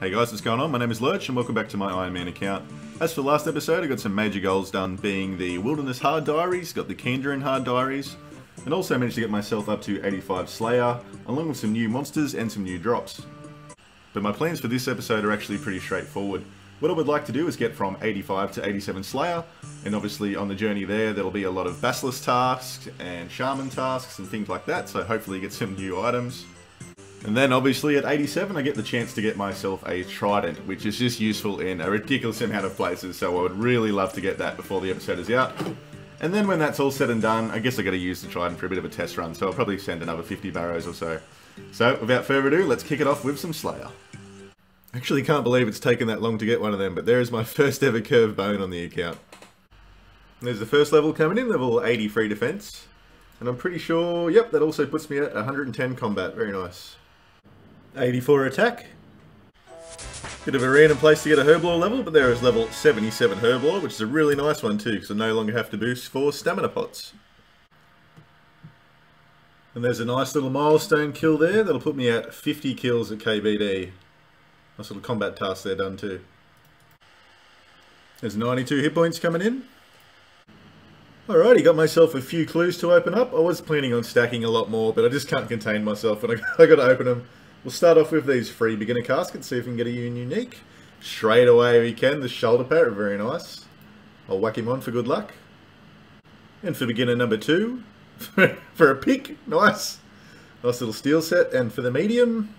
Hey guys, what's going on? My name is Lerch and welcome back to my Iron Man account. As for the last episode, I got some major goals done, being the Wilderness Hard Diaries, got the Kandarin Hard Diaries, and also managed to get myself up to 85 Slayer, along with some new monsters and some new drops. But my plans for this episode are actually pretty straightforward. What I would like to do is get from 85 to 87 Slayer, and obviously on the journey there, there'll be a lot of Basilisk tasks and Shaman tasks and things like that, so hopefully get some new items. And then obviously at 87 I get the chance to get myself a trident, which is just useful in a ridiculous amount of places, so I would really love to get that before the episode is out. And then when that's all said and done, I guess I gotta use the trident for a bit of a test run, so I'll probably send another 50 barrows or so. So without further ado, let's kick it off with some Slayer. Actually can't believe it's taken that long to get one of them, but there is my first ever curved bone on the account. There's the first level coming in, level 83 defense. And I'm pretty sure, yep, that also puts me at 110 combat, very nice. 84 attack. Bit of a random place to get a Herblore level, but there is level 77 Herblore, which is a really nice one too, because I no longer have to boost for stamina pots. And there's a nice little milestone kill there, that'll put me at 50 kills at KBD. Nice little combat task there done too. There's 92 hit points coming in. Alrighty, got myself a few clues to open up. I was planning on stacking a lot more, but I just can't contain myself and I, I got to open them. We'll start off with these free beginner caskets, see if we can get a unique. Straight away we can, the shoulder parrot, very nice. I'll whack him on for good luck. And for beginner number two, for a pick, nice. Nice little steel set. And for the medium,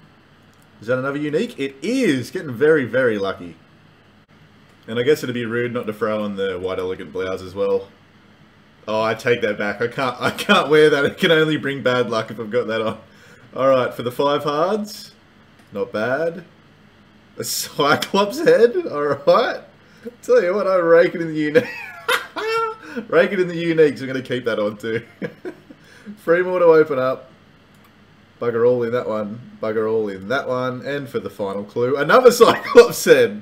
is that another unique? It is, getting very, very lucky. And I guess it'd be rude not to throw on the white elegant blouse as well. Oh, I take that back. I can't I can't wear that. It can only bring bad luck if I've got that on. Alright, for the five hards. Not bad. A Cyclops head. Alright. Tell you what, I rake it in the unique. rake it in the uniques. I'm going to keep that on too. Three more to open up. Bugger all in that one. Bugger all in that one. And for the final clue, another Cyclops head.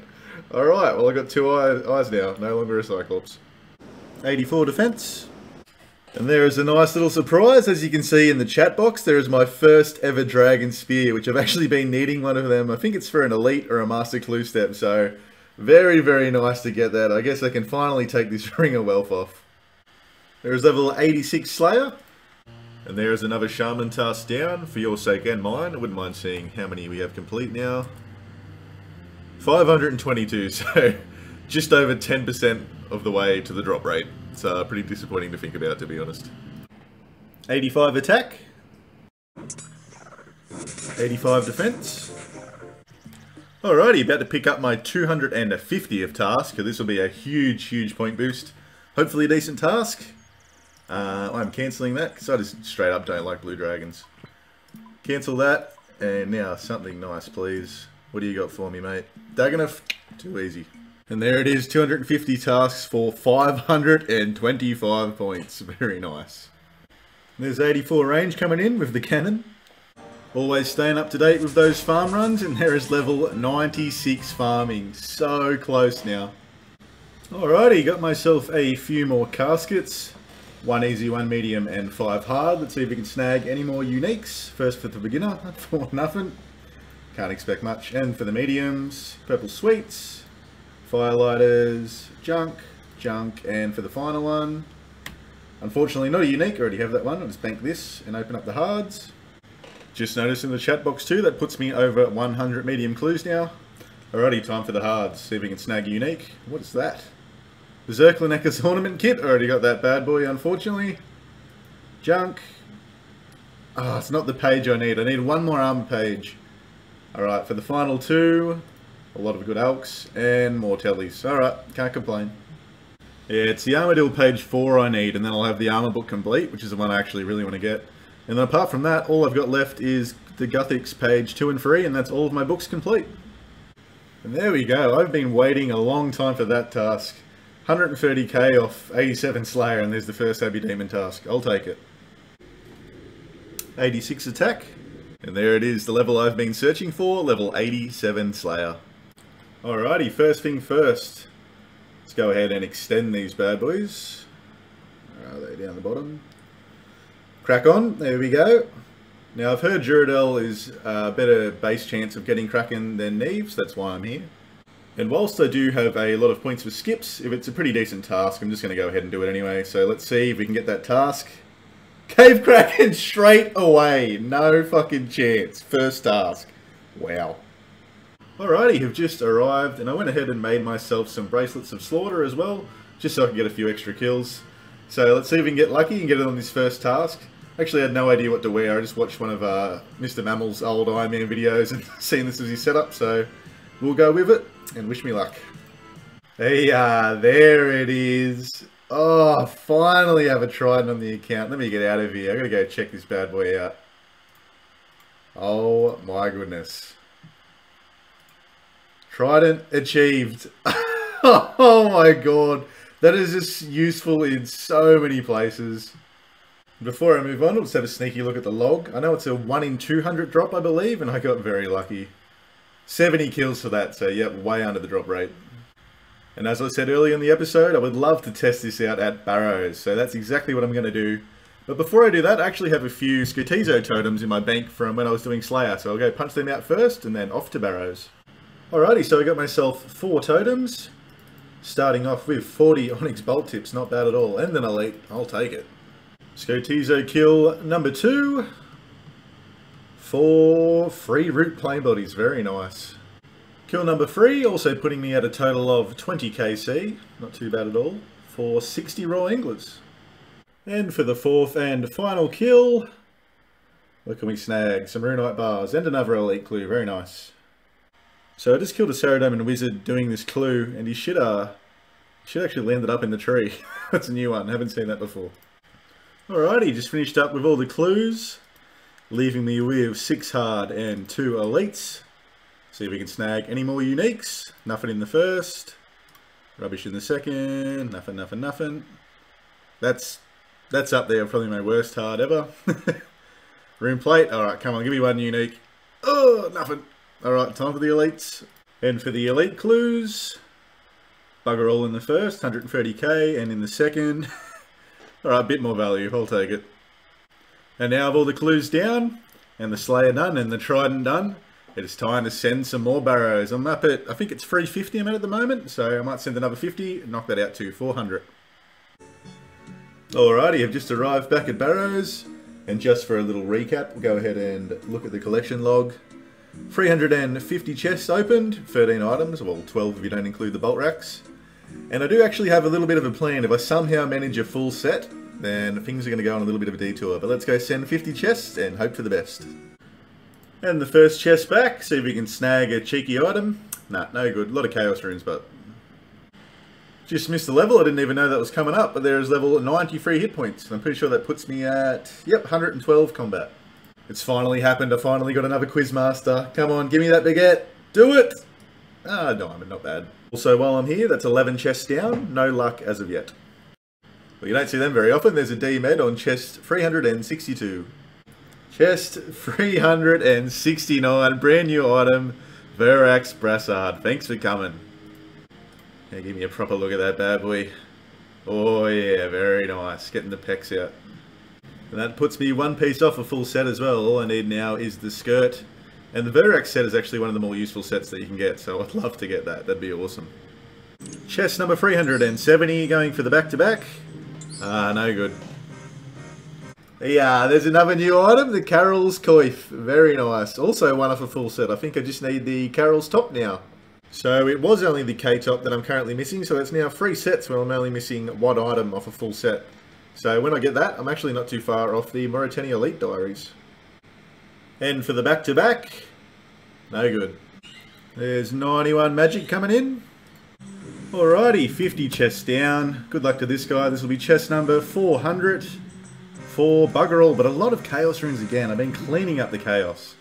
Alright, well I've got two eyes now. No longer a Cyclops. 84 defense. And there is a nice little surprise, as you can see in the chat box, there is my first ever Dragon Spear, which I've actually been needing one of them. I think it's for an Elite or a Master Clue Step, so very, very nice to get that. I guess I can finally take this Ring of Wealth off. There is level 86 Slayer. And there is another Shaman task down, for your sake and mine. I wouldn't mind seeing how many we have complete now. 522, so just over 10% of the way to the drop rate. It's uh, pretty disappointing to think about, to be honest. 85 attack. 85 defense. Alrighty, about to pick up my 250th task. This will be a huge, huge point boost. Hopefully a decent task. Uh, I'm cancelling that because I just straight up don't like blue dragons. Cancel that. And now something nice, please. What do you got for me, mate? Dagannoth? Too easy. And there it is, 250 tasks for 525 points. Very nice. There's 84 range coming in with the cannon. Always staying up to date with those farm runs, and there is level 96 farming. So close now. Alrighty, got myself a few more caskets. One easy, one medium, and five hard. Let's see if we can snag any more uniques. First for the beginner, for nothing. Can't expect much. And for the mediums, purple sweets, Firelighters, junk, junk, and for the final one, unfortunately not a unique, already have that one, I'll just bank this and open up the hards. Just noticed in the chat box too, that puts me over 100 medium clues now. Alrighty, time for the hards, see if we can snag a unique. What is that? Berserker Necklace Ornament Kit, already got that bad boy unfortunately. Junk. Ah, oh, it's not the page I need, I need one more armor page. Alright, for the final two, a lot of good elks, and more tellies. Alright, can't complain. Yeah, it's the Armadyl page 4 I need, and then I'll have the armor book complete, which is the one I actually really want to get. And then apart from that, all I've got left is the Guthix page 2 and 3, and that's all of my books complete. And there we go, I've been waiting a long time for that task. 130k off 87 Slayer, and there's the first Abbey Demon task. I'll take it. 86 attack, and there it is, the level I've been searching for, level 87 Slayer. Alrighty, first thing first. Let's go ahead and extend these bad boys. Are they down the bottom? Crack on, there we go. Now, I've heard Duradel is a better base chance of getting Kraken than Nieve's, that's why I'm here. And whilst I do have a lot of points for skips, if it's a pretty decent task, I'm just going to go ahead and do it anyway. So let's see if we can get that task. Cave Kraken straight away. No fucking chance. First task. Wow. Alrighty, have just arrived, and I went ahead and made myself some Bracelets of Slaughter as well, just so I can get a few extra kills. So let's see if we can get lucky and get it on this first task. Actually, I had no idea what to wear. I just watched one of uh, Mr. Mammal's old Iron Man videos and seen this as his setup, so we'll go with it and wish me luck. Hey, uh, there it is. Oh, finally have a Trident on the account. Let me get out of here. I gotta go check this bad boy out. Oh my goodness. Trident achieved. oh my god. That is just useful in so many places. Before I move on, let's have a sneaky look at the log. I know it's a 1 in 200 drop, I believe, and I got very lucky. 70 kills for that, so yep, way under the drop rate. And as I said earlier in the episode, I would love to test this out at Barrows, so that's exactly what I'm going to do. But before I do that, I actually have a few Skotizo totems in my bank from when I was doing Slayer, so I'll go punch them out first, and then off to Barrows. Alrighty, so I got myself four totems, starting off with 40 Onyx Bolt Tips, not bad at all, and an Elite, I'll take it. Skotizo kill number two. Four free rune plate bodies, very nice. Kill number three, also putting me at a total of 20 KC, not too bad at all, for 60 raw anglers. And for the fourth and final kill, what can we snag? Some Runite bars and another elite clue, very nice. So I just killed a Saradomin Wizard doing this clue, and he should, uh, should actually landed up in the tree. That's a new one, haven't seen that before. Alrighty, just finished up with all the clues, leaving me with six hard and two elites. See if we can snag any more uniques. Nothing in the first. Rubbish in the second. Nothing, nothing, nothing. That's that's up there, probably my worst hard ever. Room plate. Alright, come on, give me one unique. Oh, nothing. Alright, time for the elites. And for the elite clues, bugger all in the first, 130k, and in the second, Alright, a bit more value, I'll take it. And now I've all the clues down, and the Slayer done, and the Trident done, it is time to send some more barrows. I'm up at, I think it's 350 I'm at at the moment, so I might send another 50, knock that out to 400. Alrighty, I've just arrived back at Barrows, and just for a little recap, we'll go ahead and look at the collection log. 350 chests opened, 13 items, well 12 if you don't include the bolt racks. And I do actually have a little bit of a plan. If I somehow manage a full set, then things are going to go on a little bit of a detour. But let's go send 50 chests and hope for the best. And the first chest back, see if we can snag a cheeky item. Nah, no good. A lot of Chaos Runes, but... Just missed the level. I didn't even know that was coming up, but there is level 93 hit points. I'm pretty sure that puts me at, yep, 112 combat. It's finally happened. I finally got another Quizmaster. Come on, give me that baguette. Do it! Ah, diamond, not bad. Also, while I'm here, that's 11 chests down. No luck as of yet. Well, you don't see them very often. There's a D-Med on chest 362. Chest 369. Brand new item. Verac's Brassard. Thanks for coming. Now give me a proper look at that bad boy. Oh yeah, very nice. Getting the pecs out. And that puts me one piece off a full set as well. All I need now is the skirt and the Verac's set is actually one of the more useful sets that you can get, so I'd love to get that. That'd be awesome. Chest number 370 going for the back-to-back. -back. Ah, no good. Yeah, there's another new item, the Karil's Coif. Very nice. Also one off a full set. I think I just need the Karil's top now. So it was only the K-top that I'm currently missing, so it's now three sets where I'm only missing one item off a full set. So when I get that, I'm actually not too far off the Morytania Elite Diaries. And for the back-to-back, -back, no good. There's 91 magic coming in. Alrighty, 50 chests down. Good luck to this guy. This will be chest number 400 for bugger all, but a lot of chaos runes again. I've been cleaning up the chaos.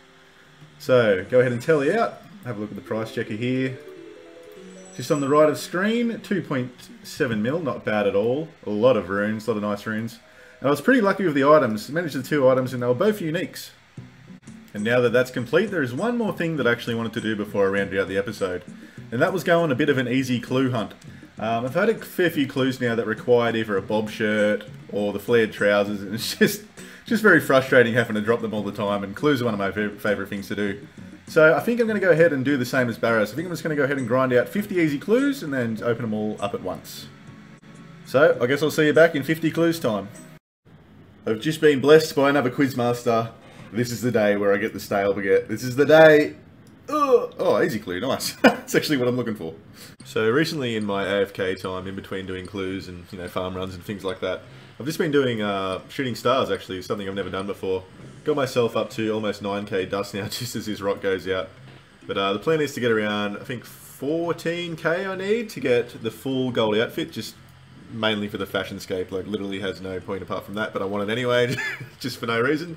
So, go ahead and tally out. Have a look at the price checker here. Just on the right of screen, 2.7 mil, not bad at all. A lot of runes, a lot of nice runes. And I was pretty lucky with the items. Managed the two items and they were both uniques. And now that that's complete, there is one more thing that I actually wanted to do before I rounded out the episode. And that was go on a bit of an easy clue hunt. Um, I've had a fair few clues now that required either a bob shirt or the flared trousers, and it's just just very frustrating having to drop them all the time, and clues are one of my favourite things to do. So I think I'm going to go ahead and do the same as Barrows. I think I'm just going to go ahead and grind out 50 easy clues and then open them all up at once. So I guess I'll see you back in 50 clues time. I've just been blessed by another Quizmaster. This is the day where I get the stale baguette. This is the day... Oh, oh easy clue, nice. That's actually what I'm looking for. So recently in my AFK time, in between doing clues and you know farm runs and things like that, I've just been doing uh, shooting stars actually, something I've never done before. Got myself up to almost 9k dust now just as this rock goes out. But uh, the plan is to get around, I think 14k I need to get the full gold outfit, just mainly for the fashion scape, like literally has no point apart from that, but I want it anyway, just for no reason.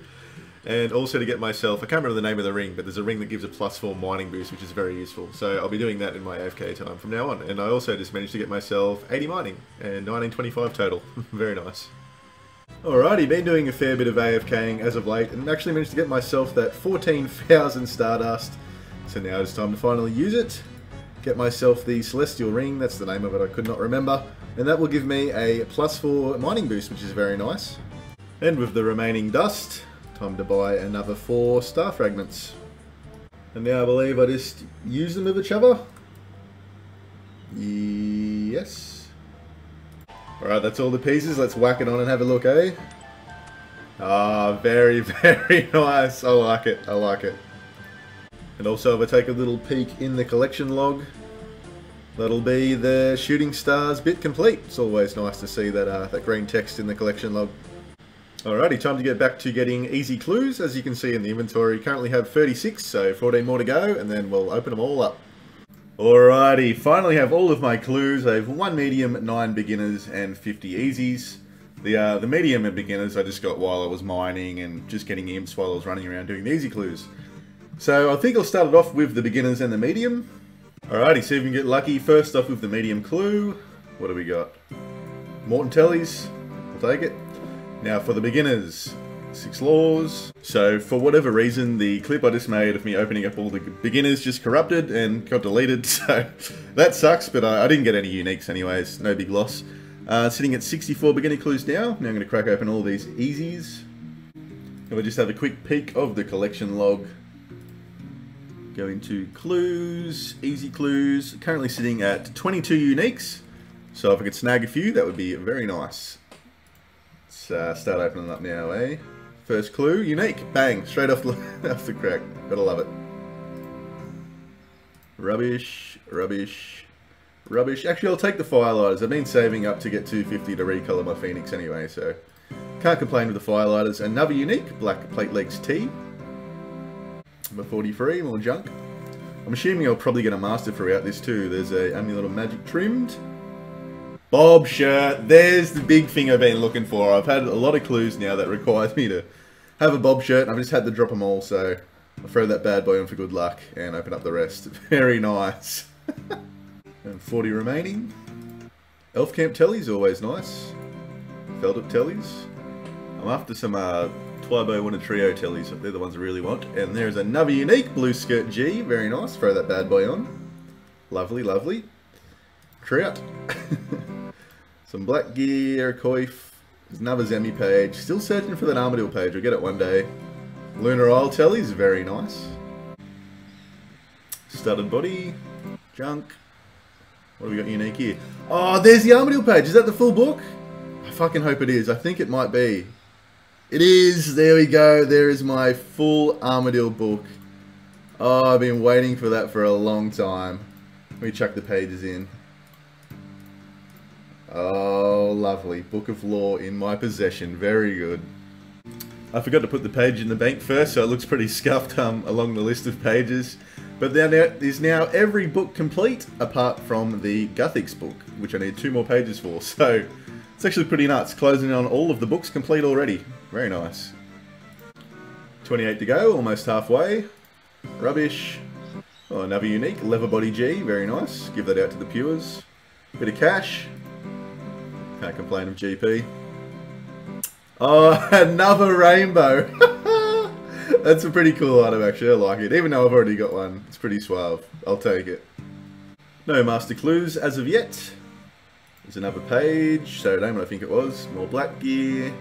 And also to get myself, I can't remember the name of the ring, but there's a ring that gives a plus 4 mining boost, which is very useful. So I'll be doing that in my AFK time from now on. And I also just managed to get myself 80 mining and 1925 total. very nice. Alrighty, been doing a fair bit of AFKing as of late, and actually managed to get myself that 14,000 Stardust. So now it's time to finally use it. Get myself the Celestial Ring, that's the name of it, I could not remember. And that will give me a plus 4 mining boost, which is very nice. And with the remaining dust, time to buy another 4 star fragments. And now I believe I just use them with each other. Yes. Alright, that's all the pieces. Let's whack it on and have a look, eh? Ah, very, very nice. I like it. I like it. And also if I take a little peek in the collection log, That'll be the Shooting Stars bit complete. It's always nice to see that, uh, that green text in the collection log. Alrighty, time to get back to getting easy clues. As you can see in the inventory, currently have 36, so 14 more to go, and then we'll open them all up. Alrighty, finally have all of my clues. I have 1 medium, 9 beginners, and 50 easies. The, uh, the medium and beginners I just got while I was mining and just getting imps while I was running around doing the easy clues. So I think I'll start it off with the beginners and the medium. Alrighty, see if we can get lucky. First off with the medium clue. What do we got? Morton Tellies. We'll take it. Now for the beginners. Six laws. So for whatever reason, the clip I just made of me opening up all the beginners just corrupted and got deleted. So that sucks, but I, I didn't get any uniques anyways. No big loss. Uh, sitting at 64 beginner clues now. Now I'm going to crack open all these easies. And we'll just have a quick peek of the collection log Go into clues, easy clues. Currently sitting at 22 uniques. So if I could snag a few, that would be very nice. Let's uh, start opening up now, eh? First clue, unique. Bang, straight off the, off the crack. Gotta love it. Rubbish, rubbish, rubbish. Actually, I'll take the firelighters. I've been saving up to get 250 to recolor my Phoenix anyway, so can't complain with the firelighters. Another unique, Black Plate Legs T. Number 43, more junk. I'm assuming I'll probably get a master throughout this too. There's a amulet of magic trimmed. Bob shirt. There's the big thing I've been looking for. I've had a lot of clues now that requires me to have a bob shirt. And I've just had to drop them all, so I'll throw that bad boy on for good luck and open up the rest. Very nice. and 40 remaining. Elf Camp Telly's always nice. Feldip Telly's. I'm after some uh, Tai Bwo Wannai Trio tellies, they're the ones I really want. And there's another unique Blue Skirt G, very nice, throw that bad boy on. Lovely, lovely. Trout. Some Black Gear, Coif, there's another Zemi page. Still searching for that Armadyl page, we'll get it one day. Lunar Isle tellies, very nice. Studded body, junk. What have we got unique here? Oh, there's the Armadyl page. Is that the full book? I fucking hope it is. I think it might be. It is. There we go. There is my full Armadyl book. Oh, I've been waiting for that for a long time. Let me chuck the pages in. Oh, lovely. Book of Law in my possession. Very good. I forgot to put the page in the bank first, so it looks pretty scuffed um, along the list of pages. But there is now every book complete, apart from the Guthix book, which I need two more pages for. So it's actually pretty nuts. Closing on all of the books complete already. Very nice. 28 to go, almost halfway. Rubbish. Oh, another unique. Leather Body G, very nice. Give that out to the Pewers. Bit of cash. Can't complain of GP. Oh, another rainbow. That's a pretty cool item actually, I like it. Even though I've already got one, it's pretty suave. I'll take it. No Master Clues as of yet. There's another page, Saturday, I think it was. More black gear.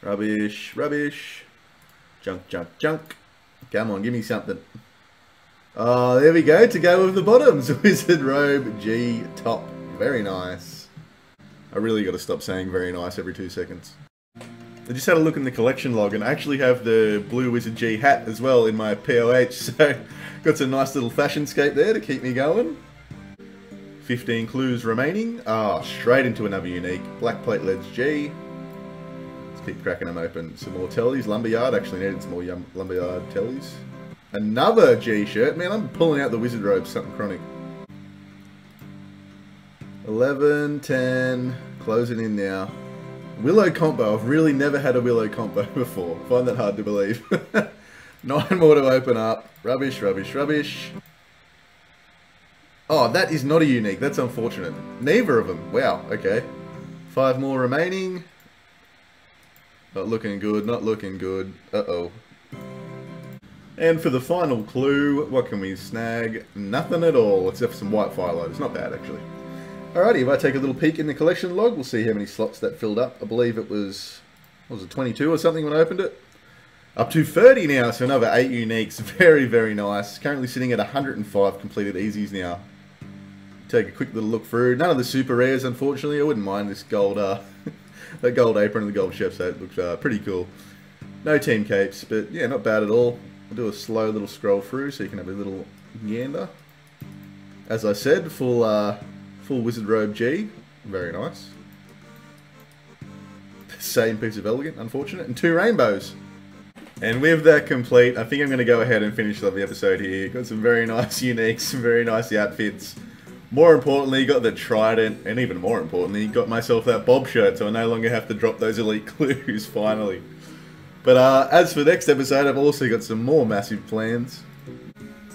Rubbish, rubbish. Junk, junk, junk. Come on, give me something. Oh, there we go, to go with the bottoms. Wizard Robe G top. Very nice. I really got to stop saying very nice every two seconds. I just had a look in the collection log and I actually have the Blue Wizard G hat as well in my POH, so got some nice little fashion scape there to keep me going. 15 clues remaining. Ah, oh, straight into another unique. Black Plate G. Let's keep cracking them open. Some more tellies. Lumberyard. Actually needed some more Lumberyard tellies. Another G shirt. Man, I'm pulling out the wizard robe, something chronic. 11, 10, closing in now. Willow combo. I've really never had a Willow combo before. Find that hard to believe. Nine more to open up. Rubbish, rubbish, rubbish. Oh, that is not a unique. That's unfortunate. Neither of them. Wow, okay. Five more remaining. Not looking good, not looking good. Uh-oh. And for the final clue, what can we snag? Nothing at all, except for some white It's Not bad, actually. Alrighty, if I take a little peek in the collection log, we'll see how many slots that filled up. I believe it was, was it, 22 or something when I opened it? Up to 30 now, so another 8 uniques. Very, very nice. Currently sitting at 105 completed easies now. Take a quick little look through. None of the super rares, unfortunately. I wouldn't mind this gold, uh, that gold apron and the gold chef's hat. It looks uh, pretty cool. No team capes, but yeah, not bad at all. I'll do a slow little scroll through so you can have a little gander. As I said, full uh, full Wizard Robe G. Very nice. Same piece of elegant, unfortunate. And two rainbows. And with that complete, I think I'm going to go ahead and finish the episode here. Got some very nice uniques, some very nice outfits. More importantly, got the trident, and even more importantly, got myself that bob shirt, so I no longer have to drop those elite clues, finally. But uh, as for next episode, I've also got some more massive plans.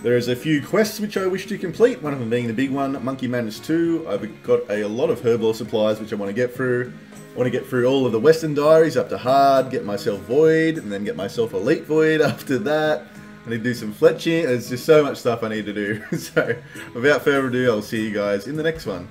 There's a few quests which I wish to complete, one of them being the big one, Monkey Madness 2. I've got a lot of herblore supplies which I want to get through. I want to get through all of the Western Diaries up to hard, get myself Void, and then get myself Elite Void after that. I need to do some fletching. There's just so much stuff I need to do. so, without further ado, I'll see you guys in the next one.